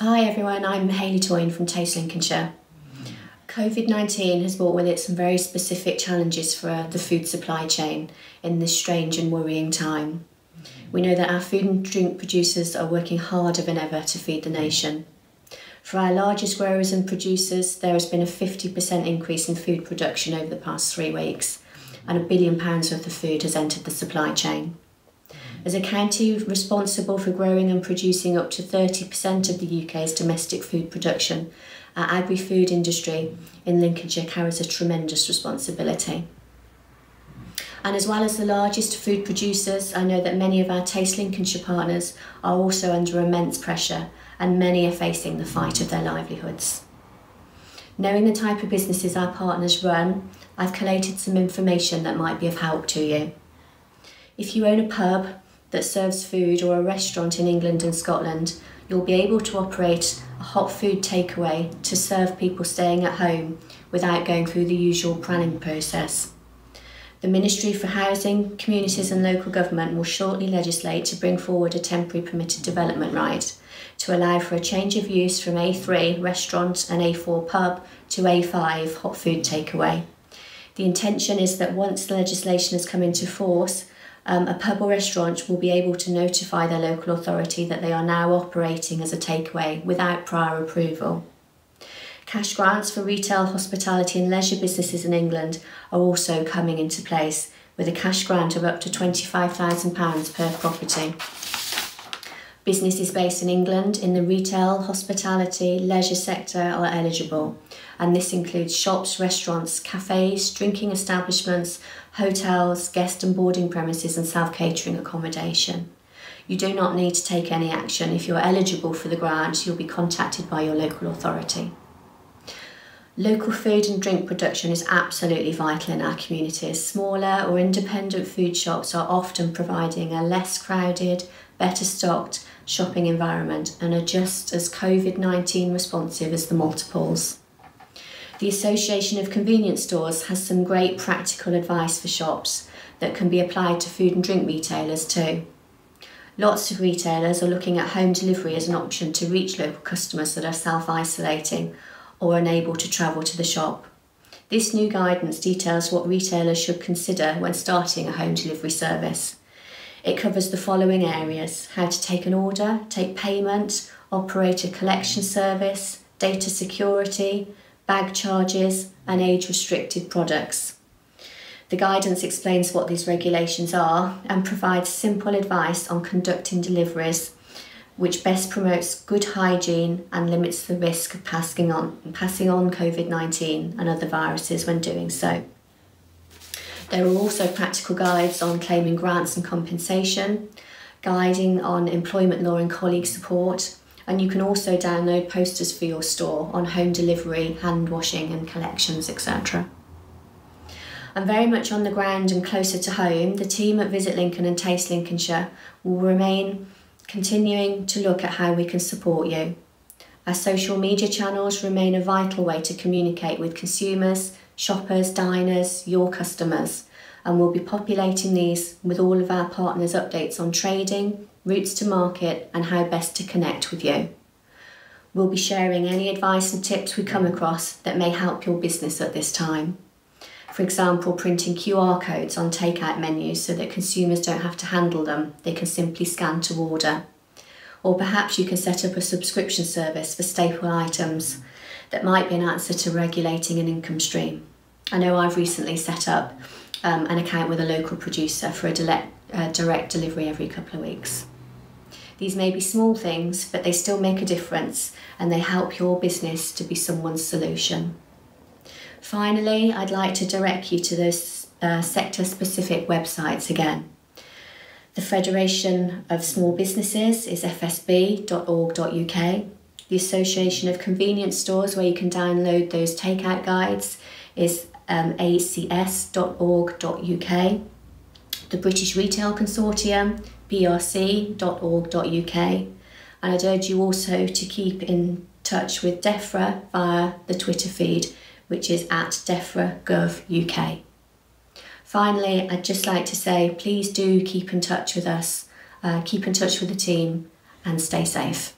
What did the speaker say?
Hi everyone, I'm Hayley Toyne from Taste Lincolnshire. COVID 19 has brought with it some very specific challenges for the food supply chain in this strange and worrying time. We know that our food and drink producers are working harder than ever to feed the nation. For our largest growers and producers, there has been a 50% increase in food production over the past three weeks, and a billion pounds worth of food has entered the supply chain. As a county responsible for growing and producing up to 30% of the UK's domestic food production, our agri-food industry in Lincolnshire carries a tremendous responsibility. And as well as the largest food producers, I know that many of our Taste Lincolnshire partners are also under immense pressure and many are facing the fight of their livelihoods. Knowing the type of businesses our partners run, I've collated some information that might be of help to you. If you own a pub, that serves food or a restaurant in England and Scotland, you'll be able to operate a hot food takeaway to serve people staying at home without going through the usual planning process. The Ministry for Housing, Communities and Local Government will shortly legislate to bring forward a temporary permitted development right to allow for a change of use from A3 restaurant and A4 pub to A5 hot food takeaway. The intention is that once the legislation has come into force, um, a pub or restaurant will be able to notify their local authority that they are now operating as a takeaway without prior approval. Cash grants for retail, hospitality and leisure businesses in England are also coming into place with a cash grant of up to £25,000 per property. Businesses based in England in the retail, hospitality, leisure sector are eligible, and this includes shops, restaurants, cafes, drinking establishments, hotels, guest and boarding premises, and self catering accommodation. You do not need to take any action. If you're eligible for the grant, you'll be contacted by your local authority. Local food and drink production is absolutely vital in our communities. Smaller or independent food shops are often providing a less crowded, better stocked shopping environment and are just as COVID 19 responsive as the multiples. The Association of Convenience Stores has some great practical advice for shops that can be applied to food and drink retailers too. Lots of retailers are looking at home delivery as an option to reach local customers that are self isolating or unable to travel to the shop. This new guidance details what retailers should consider when starting a home delivery service. It covers the following areas how to take an order, take payment, operate a collection service, data security, bag charges, and age restricted products. The guidance explains what these regulations are and provides simple advice on conducting deliveries, which best promotes good hygiene and limits the risk of passing on, passing on COVID 19 and other viruses when doing so. There are also practical guides on claiming grants and compensation, guiding on employment law and colleague support, and you can also download posters for your store on home delivery, hand washing, and collections, etc. And very much on the ground and closer to home, the team at Visit Lincoln and Taste Lincolnshire will remain continuing to look at how we can support you. Our social media channels remain a vital way to communicate with consumers, shoppers, diners, your customers, and we'll be populating these with all of our partners' updates on trading, routes to market, and how best to connect with you. We'll be sharing any advice and tips we come across that may help your business at this time. For example, printing QR codes on takeout menus so that consumers don't have to handle them, they can simply scan to order. Or perhaps you can set up a subscription service for staple items that might be an answer to regulating an income stream. I know I've recently set up um, an account with a local producer for a direct, uh, direct delivery every couple of weeks. These may be small things, but they still make a difference and they help your business to be someone's solution. Finally, I'd like to direct you to those uh, sector specific websites again. The Federation of Small Businesses is fsb.org.uk. The Association of Convenience Stores, where you can download those takeout guides, is um, acs.org.uk. The British Retail Consortium, brc.org.uk. And I'd urge you also to keep in touch with DEFRA via the Twitter feed, which is at DEFRA.gov.uk. Finally, I'd just like to say please do keep in touch with us, uh, keep in touch with the team, and stay safe.